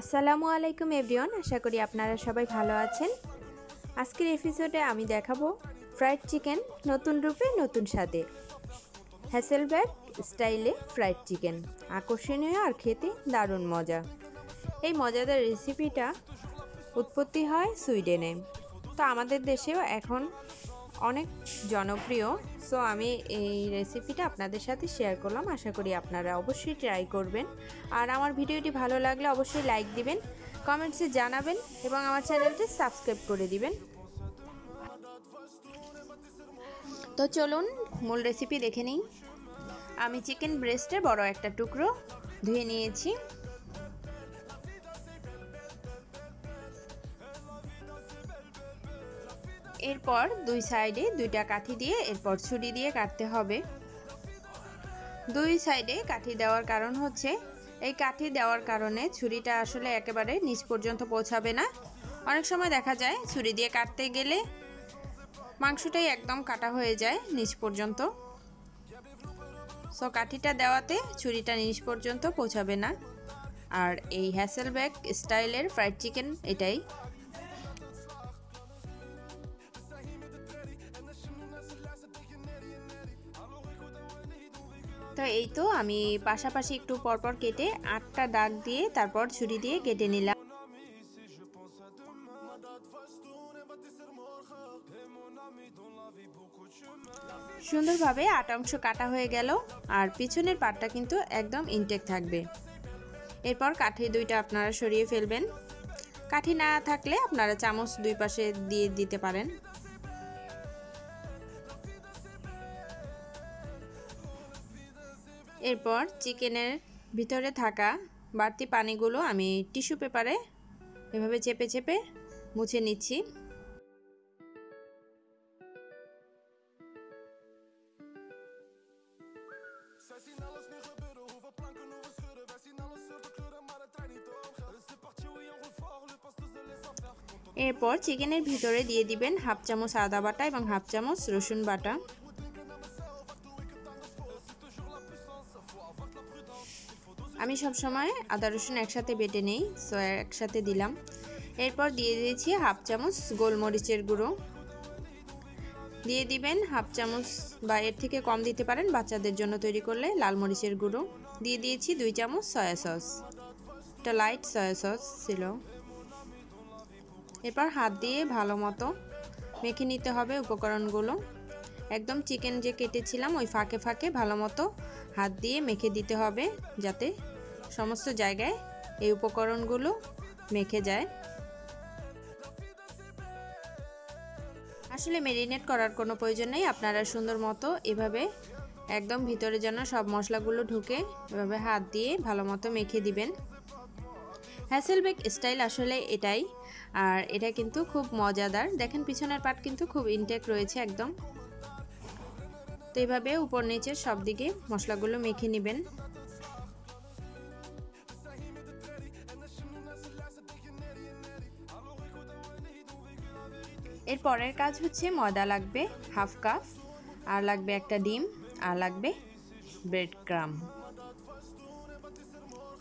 আসসালামু আলাইকুম এভরিওয়ান, আশা করি আপনারা সবাই ভালো আছেন। আজকের এপিসোডে আমি দেখাবো ফ্রাইড চিকেন নতুন রূপে নতুন স্বাদে। হ্যাসেলব্যাক স্টাইলে ফ্রাইড চিকেন আকর্ষণীয় আর খেতে দারুণ মজা। এই মজাদার রেসিপিটা উৎপত্তি হয় সুইডেনে। তো আমাদের দেশেও এখন অনেক জনপ্রিয়। সো আমি এই রেসিপিটা আপনাদের সাথে শেয়ার করলাম। আশা করি আপনারা অবশ্যই ট্রাই করবেন। আর আমার ভিডিওটি ভালো লাগলে অবশ্যই লাইক দিবেন কমেন্টসে জানাবেন এবং আমার চ্যানেলটি সাবস্ক্রাইব করে দিবেন। তো চলুন, মূল রেসিপি দেখে নিই। আমি চিকেন ব্রেস্টের বড় একটা টুকরো ধুয়ে নিয়েছি। এরপর দুই সাইডে দুইটা কাঠি দিয়ে, এরপর ছুরি দিয়ে কাটতে হবে। দুই সাইডে কাঠি দেওয়ার কারণ হচ্ছে, এই কাঠি দেওয়ার কারণে ছুরিটা আসলে একেবারে নিচ পর্যন্ত পৌঁছাবে না। অনেক সময় দেখা যায়, ছুরি দিয়ে কাটতে গেলে মাংসটাই একদম কাটা হয়ে যায় নিচ পর্যন্ত। সো কাঠিটা দেওয়াতে ছুরিটা নিচ পর্যন্ত পৌঁছাবে না। আর এই হ্যাসেলব্যাক স্টাইলের ফ্রাইড চিকেন এটাই। তো এই তো। আমি পাশাপাশি একটু পরপর কেটে আটটা দাগ দিয়ে তারপর ছুরি দিয়ে কেটে নিলাম। সুন্দরভাবে আট অংশ কাটা হয়ে গেল আর পিছনের পাটটা কিন্তু একদম ইনটেক থাকবে। এরপর কাঠি দুইটা আপনারা সরিয়ে ফেলবেন। কাঠি না থাকলে আপনারা চামচ দুই পাশে দিয়ে দিতে পারেন। এরপর চিকেনের ভিতরে থাকা বাড়তি পানিগুলো আমি টিস্যু পেপারে এভাবে চেপে চেপে মুছে নিচ্ছি। এরপর চিকেনের ভিতরে দিয়ে দিবেন হাফ চামচ আদা বাটা এবং হাফ চামচ রসুন বাটা। আমি সবসময় আদা, রসুন একসাথে বেটে নেই সো একসাথে দিলাম। এরপর দিয়ে দিয়েছি হাফ চামচ গোলমরিচের গুঁড়ো। দিয়ে দিবেন হাফ চামচ বা এর থেকে কম দিতে পারেন বাচ্চাদের জন্য তৈরি করলে লাল মরিচের গুঁড়ো। দিয়ে দিয়েছি দুই চামচ সয়া সস এটা লাইট সয়া সস ছিল। এরপর হাত দিয়ে ভালো মতো মেখে নিতে হবে উপকরণগুলো। একদম চিকেন যে কেটেছিলাম, ওই ফাঁকে ফাঁকে ভালো মতো হাত দিয়ে মেখে দিতে হবে যাতে সমস্ত জায়গায় এই উপকরণগুলো মেখে যায়। আসলে মেরিনেট করার কোনো প্রয়োজন নেই। আপনারা সুন্দর মতো এভাবে একদম ভিতরে যেন সব মশলাগুলো ঢুকে এভাবে হাত দিয়ে ভালো মতো মেখে দিবেন। হ্যাসেলবেক স্টাইল আসলে এটাই। আর এটা কিন্তু খুব মজাদার। দেখেন পিছনের পাট কিন্তু খুব ইনটেক রয়েছে একদম। তো এইভাবে উপর নিচের সব দিকে মশলাগুলো মেখে নেবেন। এর পরের কাজ হচ্ছে ময়দা লাগবে হাফ কাপ, আর লাগবে একটা ডিম, আর লাগবে ব্রেড ক্রাম।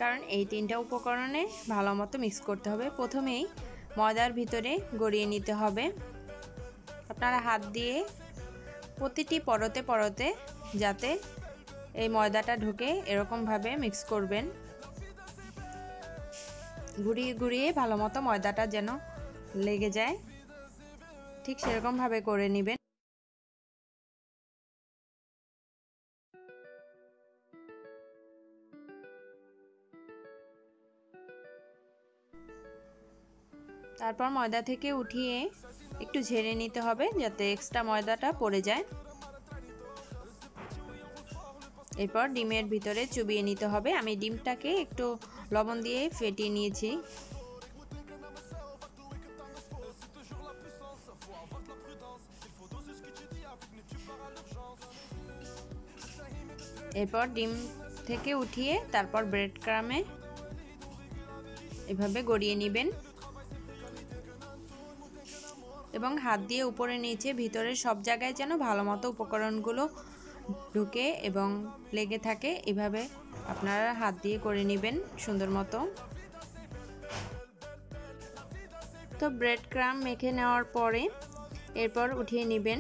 কারণ এই তিনটা উপকরণে ভালো মতো মিক্স করতে হবে। প্রথমেই ময়দার ভিতরে গড়িয়ে নিতে হবে। আপনারা হাত দিয়ে প্রতিটি পরতে পরতে যাতে এই ময়দাটা ঢুকে এরকমভাবে মিক্স করবেন। ঘুরিয়ে ঘুরিয়ে ভালো মতো ময়দাটা যেন লেগে যায়। ঠিক সেরকমভাবে করে নেবেন। তারপর ময়দা থেকে উঠিয়ে একটু ঝেড়ে নিতে হবে যাতে এক্সট্রা ময়দাটা পড়ে যায়। এরপর ডিমের ভিতরে চুবিয়ে নিতে হবে। আমি ডিমটাকে একটু লবণ দিয়ে ফেটিয়ে নিয়েছি। এরপর ডিম থেকে উঠিয়ে তারপর ব্রেড ক্রামে এভাবে গড়িয়ে নেবেন। এবং হাত দিয়ে উপরে নিচে ভিতরে সব জায়গায় যেন ভালো মতো উপকরণগুলো ঢুকে এবং লেগে থাকে, এভাবে আপনারা হাত দিয়ে করে নেবেন সুন্দর মতো। তো ব্রেড ক্রাম মেখে নেওয়ার পরে এরপর উঠিয়ে নেবেন।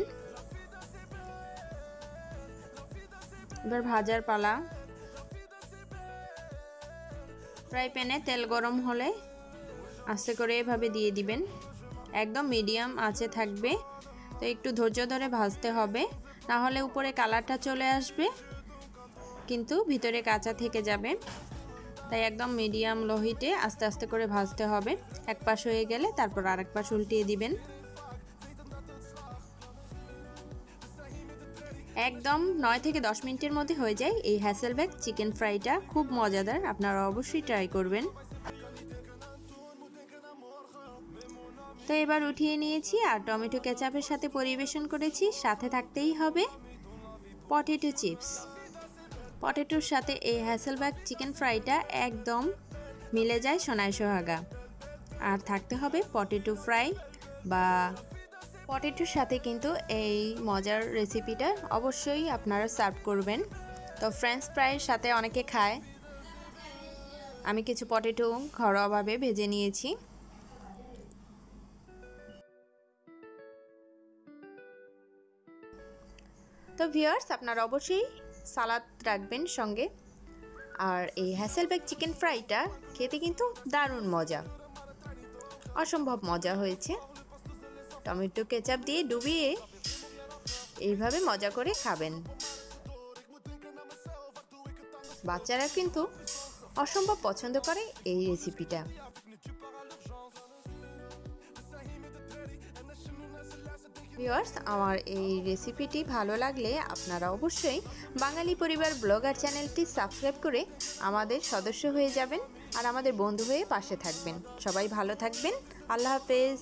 এবার ভাজার পালা। ফ্রাই প্যানে তেল গরম হলে আস্তে করে এভাবে দিয়ে দিবেন। একদম মিডিয়াম আঁচে থাকবে। তো একটু ধৈর্য ধরে ভাজতে হবে, না হলে উপরে কালারটা চলে আসবে, কিন্তু ভিতরে কাঁচা থেকে যাবে। তাই একদম মিডিয়াম লোহিটে আস্তে আস্তে করে ভাজতে হবে। এক পাশ হয়ে গেলে তারপর আরেক পাশ উল্টিয়ে দিবেন। একদম নয় থেকে দশ মিনিটের মধ্যে হয়ে যায় এই হ্যাসেলব্যাক চিকেন ফ্রাইটা। খুব মজাদার, আপনারা অবশ্যই ট্রাই করবেন। তো এবার উঠিয়ে নিয়েছি আর টমেটো কেচাপের সাথে পরিবেশন করেছি, সাথে থাকতেই হবে পটেটো চিপস। পটেটোর সাথে এই হ্যাসেলব্যাক চিকেন ফ্রাইটা একদম মিলে যায় সোনায় সোহাগা। আর থাকতে হবে পটেটো ফ্রাই বা পটেটোর সাথে কিন্তু এই মজার রেসিপিটা অবশ্যই আপনারা সার্ভ করবেন। তো ফ্রেঞ্চ ফ্রাইয়ের সাথে অনেকে খায়। আমি কিছু পটেটো ঘরোয়াভাবে ভেজে নিয়েছি। ভিউয়ার্স আপনারা অবশ্যই সালাদ রাখবেন সঙ্গে। আর এই হ্যাসেলব্যাক চিকেন ফ্রাইটা খেতে কিন্তু দারুণ মজা। অসম্ভব মজা হয়েছে। টমেটো কেচাপ দিয়ে ডুবিয়ে এইভাবে মজা করে খাবেন। বাচ্চারা কিন্তু অসম্ভব পছন্দ করে এই রেসিপিটা ভিউয়ার্স, আমার এই রেসিপিটি ভালো লাগলে আপনারা অবশ্যই বাঙালি পরিবার ব্লগার চ্যানেলটি সাবস্ক্রাইব করে আমাদের সদস্য হয়ে যাবেন আর আমাদের বন্ধু হয়ে পাশে থাকবেন। সবাই ভালো থাকবেন। আল্লাহ হাফেজ।